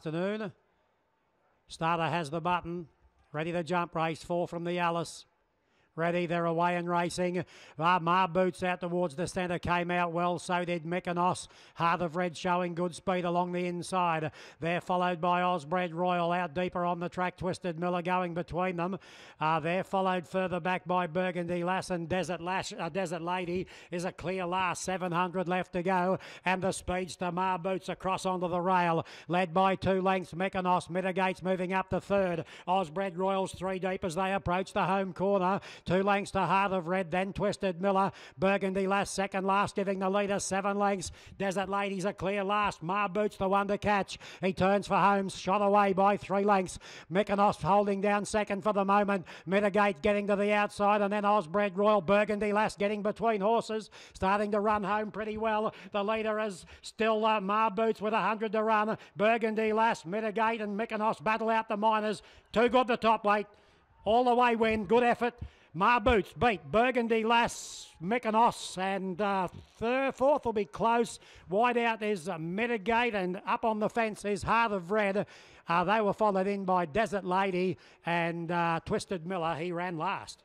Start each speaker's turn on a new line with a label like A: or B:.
A: afternoon. Starter has the button. Ready to jump race. Four from the Alice. Ready, they're away and racing. Uh, Mar Boots out towards the centre came out well. So did Mykonos. Heart of Red showing good speed along the inside. They're followed by Osbred Royal out deeper on the track. Twisted Miller going between them. Uh, they're followed further back by Burgundy Lass and Desert Lash. Uh, Desert Lady is a clear last. 700 left to go. And the speedster Mar Boots across onto the rail. Led by two lengths. Mykonos Mitigate's moving up to third. Osbred Royals three deep as they approach the home corner. Two lengths to Heart of Red, then Twisted Miller. Burgundy Lass, second last, giving the leader seven lengths. Desert Ladies a clear last. Mar Boots the one to catch. He turns for Holmes, shot away by three lengths. Mykonos holding down second for the moment. Mitigate getting to the outside, and then Osbred Royal Burgundy Lass getting between horses, starting to run home pretty well. The leader is still uh, Mar Boots with a hundred to run. Burgundy Lass, Mitigate and Mykonos battle out the minors. Too good the top weight. All the way win. Good effort. Mar Boots beat Burgundy Lass, Mykonos, and uh, third, fourth will be close. Wide out is uh, Mitigate, and up on the fence is Heart of Red. Uh, they were followed in by Desert Lady and uh, Twisted Miller. He ran last.